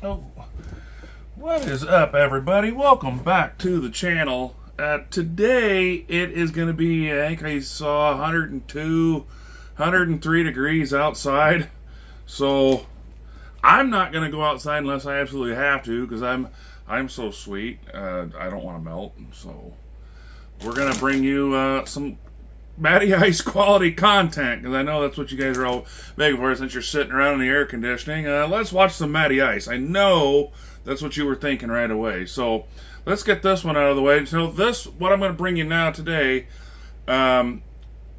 Oh, what is up, everybody? Welcome back to the channel. Uh, today it is going to be, I think I saw 102, 103 degrees outside. So I'm not going to go outside unless I absolutely have to because I'm I'm so sweet. Uh, I don't want to melt. So we're going to bring you uh, some Matty Ice quality content because I know that's what you guys are all begging for since you're sitting around in the air conditioning. Uh, let's watch some Matty Ice. I know that's what you were thinking right away. So let's get this one out of the way. So this, what I'm going to bring you now today. Um,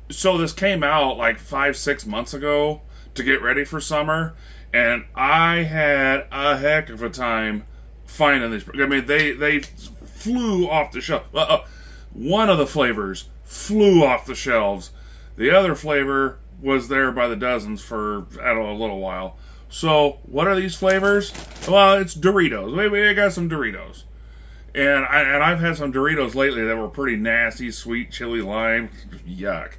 so this came out like five, six months ago to get ready for summer, and I had a heck of a time finding these. I mean, they they flew off the shelf. Uh, uh, one of the flavors flew off the shelves. The other flavor was there by the dozens for I don't know, a little while. So, what are these flavors? Well, it's Doritos. We, we got some Doritos. And, I, and I've had some Doritos lately that were pretty nasty, sweet, chili lime. Yuck.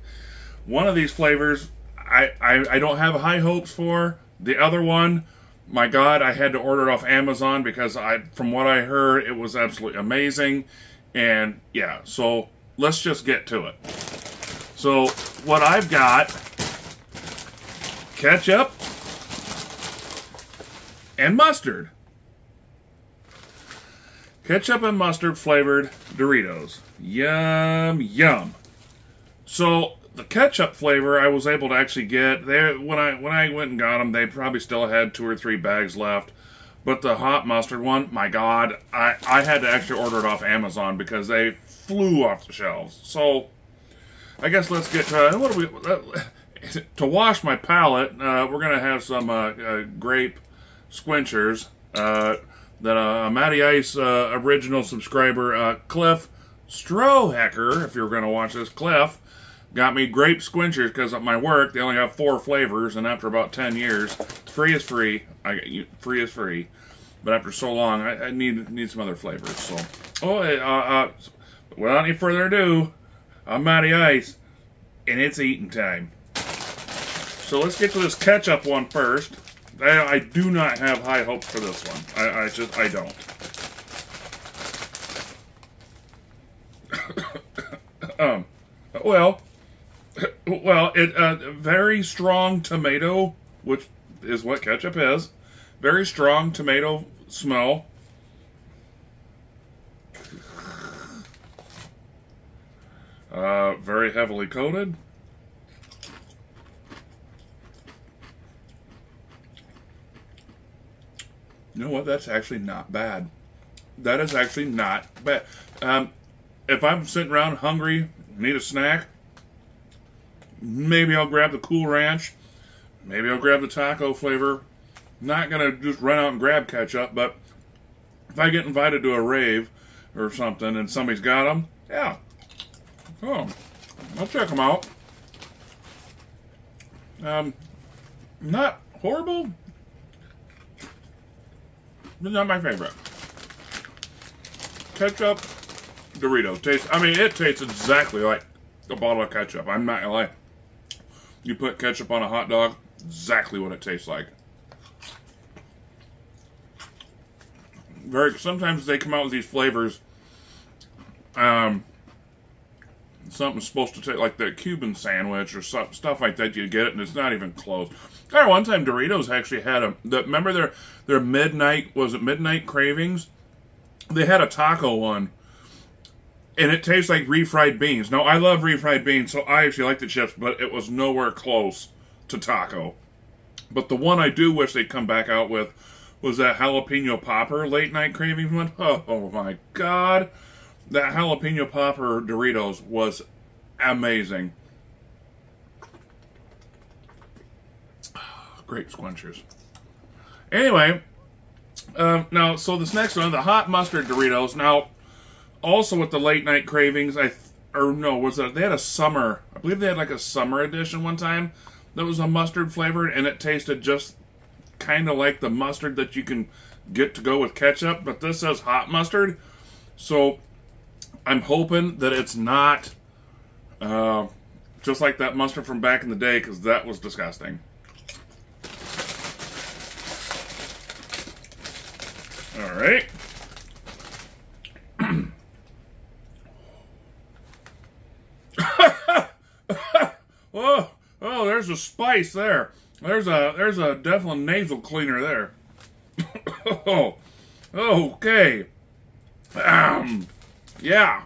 One of these flavors, I, I, I don't have high hopes for. The other one, my God, I had to order it off Amazon because I, from what I heard, it was absolutely amazing. And yeah, so let's just get to it. So what I've got, ketchup and mustard. Ketchup and mustard flavored Doritos. Yum, yum. So the ketchup flavor I was able to actually get there when I when I went and got them, they probably still had two or three bags left. But the hot mustard one, my God, I, I had to actually order it off Amazon because they flew off the shelves. So, I guess let's get to what do we uh, to wash my palate. Uh, we're gonna have some uh, uh grape Sqwinchers uh, that uh, a Matty Ice original subscriber Cliff Strohacker, if you're gonna watch this, Cliff got me grape Sqwinchers because at my work they only have four flavors, and after about ten years, free is free. I free is free, but after so long, I, I need need some other flavors. So, oh, uh, uh, without any further ado, I'm Matty Ice, and it's eating time. So let's get to this ketchup one first. I, I do not have high hopes for this one. I, I just I don't. um, well, well, it uh, very strong tomato, which is what ketchup is. Very strong tomato smell. Uh, very heavily coated. You know what? That's actually not bad. That is actually not bad. Um, if I'm sitting around hungry, need a snack, maybe I'll grab the Cool Ranch. Maybe I'll grab the taco flavor. Not gonna just run out and grab ketchup, but if I get invited to a rave or something and somebody's got them, yeah, oh, I'll check them out. Um, not horrible, but not my favorite. Ketchup, Doritos taste. I mean, it tastes exactly like a bottle of ketchup. I'm not gonna lie. You put ketchup on a hot dog, exactly what it tastes like. Very sometimes they come out with these flavors. Um, something's supposed to taste like the Cuban sandwich or stuff, stuff like that. You get it, and it's not even close. I one time Doritos actually had a. The, remember their their midnight was it midnight cravings? They had a taco one and it tastes like refried beans. Now, I love refried beans, so I actually like the chips, but it was nowhere close to taco. But the one I do wish they'd come back out with was that jalapeno popper late night cravings one. Oh, oh my god. That jalapeno popper Doritos was amazing. Great Sqwinchers. Anyway, um, now, so this next one, the hot mustard Doritos. Now, also with the late night cravings, I or no, was that they had a summer? I believe they had like a summer edition one time that was a mustard flavored, and it tasted just kind of like the mustard that you can get to go with ketchup. But this says hot mustard, so I'm hoping that it's not uh, just like that mustard from back in the day because that was disgusting. All right. oh, oh, there's a spice there. There's a there's a definitely nasal cleaner there. oh, okay. Um, yeah.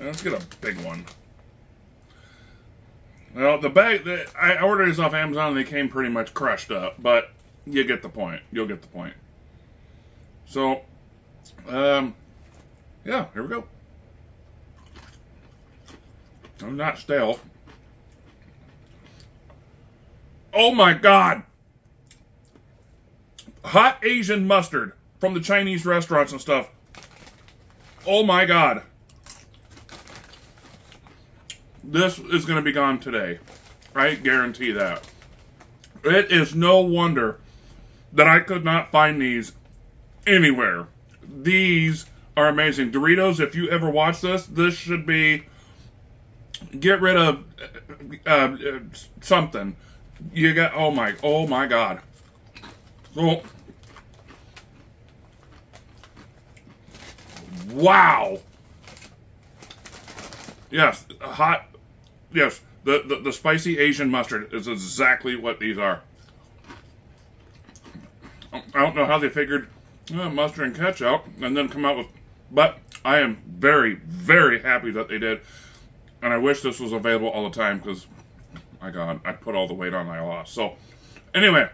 Let's get a big one. Well, the bag that I ordered this off Amazon. and They came pretty much crushed up, but you get the point. You'll get the point. So, um, yeah, here we go. I'm not stale. Oh my god! Hot Asian mustard from the Chinese restaurants and stuff. Oh my god. This is going to be gone today. I guarantee that. It is no wonder that I could not find these anywhere. These are amazing. Doritos, if you ever watch this, this should be get rid of uh, uh, something. You got oh my oh my god. So wow. Yes, hot. Yes, the, the, the spicy Asian mustard is exactly what these are. I don't know how they figured uh, mustard and ketchup and then come out with, but I am very, very happy that they did. And I wish this was available all the time because, my God, I put all the weight on I lost. So, anyway,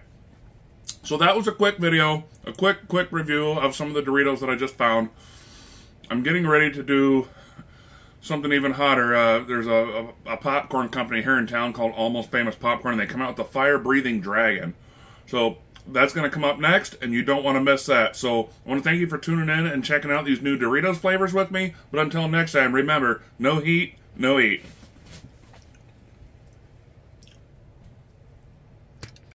so that was a quick video, a quick, quick review of some of the Doritos that I just found. I'm getting ready to do something even hotter. Uh, there's a, a, a, popcorn company here in town called Almost Famous Popcorn, and they come out with the Fire Breathing Dragon. So that's going to come up next, and you don't want to miss that. So I want to thank you for tuning in and checking out these new Doritos flavors with me. But until next time, remember, no heat, no eat.